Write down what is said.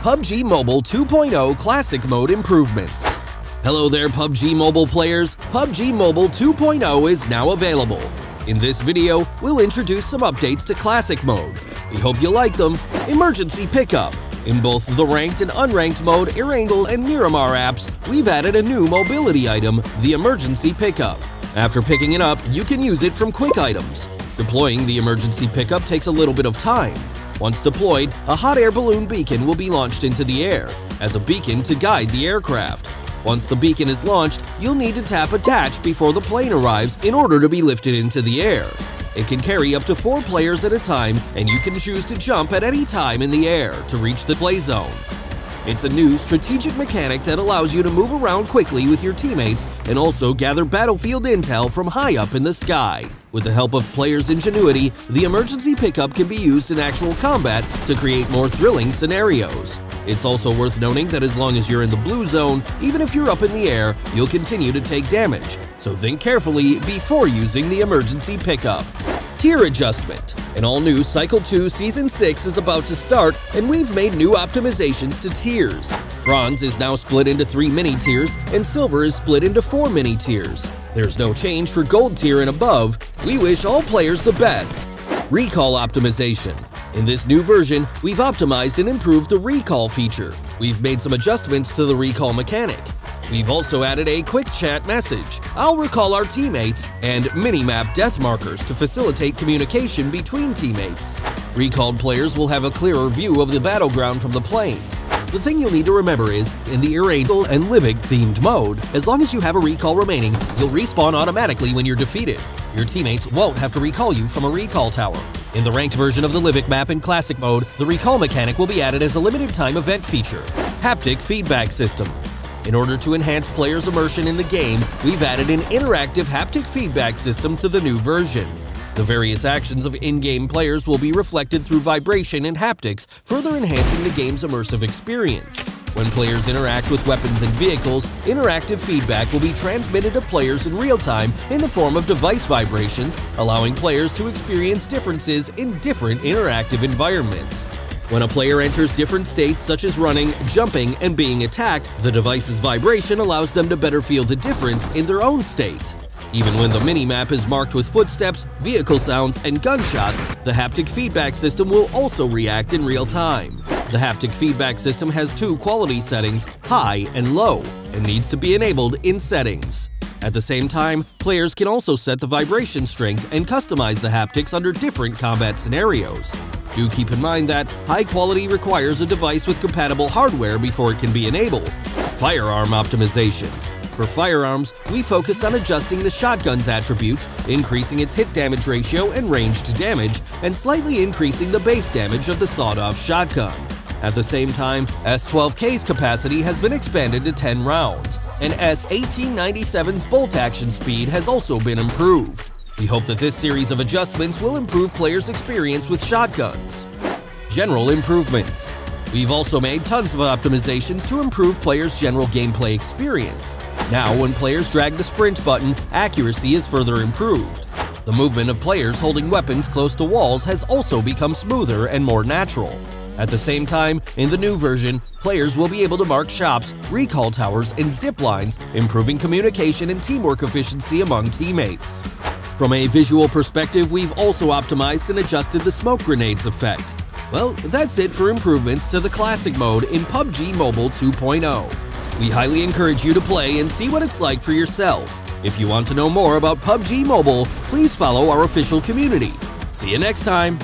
PUBG Mobile 2.0 Classic Mode Improvements. Hello there PUBG Mobile players, PUBG Mobile 2.0 is now available. In this video, we'll introduce some updates to Classic Mode. We hope you like them. Emergency Pickup. In both the ranked and unranked mode Erangel and Miramar apps, we've added a new mobility item, the Emergency Pickup. After picking it up, you can use it from quick items. Deploying the Emergency Pickup takes a little bit of time. Once deployed, a hot air balloon beacon will be launched into the air, as a beacon to guide the aircraft. Once the beacon is launched, you'll need to tap attach before the plane arrives in order to be lifted into the air. It can carry up to four players at a time, and you can choose to jump at any time in the air to reach the play zone. It's a new strategic mechanic that allows you to move around quickly with your teammates and also gather battlefield intel from high up in the sky. With the help of players' ingenuity, the emergency pickup can be used in actual combat to create more thrilling scenarios. It's also worth noting that as long as you're in the blue zone, even if you're up in the air, you'll continue to take damage, so think carefully before using the emergency pickup. Tier Adjustment An all-new Cycle 2 Season 6 is about to start, and we've made new optimizations to tiers. Bronze is now split into three mini-tiers, and Silver is split into four mini-tiers. There's no change for Gold tier and above. We wish all players the best. Recall Optimization in this new version, we've optimized and improved the recall feature. We've made some adjustments to the recall mechanic. We've also added a quick chat message, I'll recall our teammates, and minimap death markers to facilitate communication between teammates. Recalled players will have a clearer view of the battleground from the plane. The thing you'll need to remember is, in the Erangel and Livik themed mode, as long as you have a recall remaining, you'll respawn automatically when you're defeated. Your teammates won't have to recall you from a recall tower. In the ranked version of the Livik map in Classic mode, the recall mechanic will be added as a limited time event feature. Haptic Feedback System in order to enhance players' immersion in the game, we've added an interactive haptic feedback system to the new version. The various actions of in-game players will be reflected through vibration and haptics, further enhancing the game's immersive experience. When players interact with weapons and vehicles, interactive feedback will be transmitted to players in real time in the form of device vibrations, allowing players to experience differences in different interactive environments. When a player enters different states such as running, jumping, and being attacked, the device's vibration allows them to better feel the difference in their own state. Even when the mini-map is marked with footsteps, vehicle sounds, and gunshots, the haptic feedback system will also react in real time. The haptic feedback system has two quality settings, high and low, and needs to be enabled in settings. At the same time, players can also set the vibration strength and customize the haptics under different combat scenarios. Do keep in mind that high quality requires a device with compatible hardware before it can be enabled. Firearm Optimization For firearms, we focused on adjusting the shotgun's attributes, increasing its hit damage ratio and range to damage, and slightly increasing the base damage of the sawed-off shotgun. At the same time, S12K's capacity has been expanded to 10 rounds, and S1897's bolt action speed has also been improved. We hope that this series of adjustments will improve players' experience with shotguns. General improvements. We've also made tons of optimizations to improve players' general gameplay experience. Now, when players drag the sprint button, accuracy is further improved. The movement of players holding weapons close to walls has also become smoother and more natural. At the same time, in the new version, players will be able to mark shops, recall towers, and zip lines, improving communication and teamwork efficiency among teammates. From a visual perspective, we've also optimized and adjusted the smoke grenades effect. Well, that's it for improvements to the classic mode in PUBG Mobile 2.0. We highly encourage you to play and see what it's like for yourself. If you want to know more about PUBG Mobile, please follow our official community. See you next time!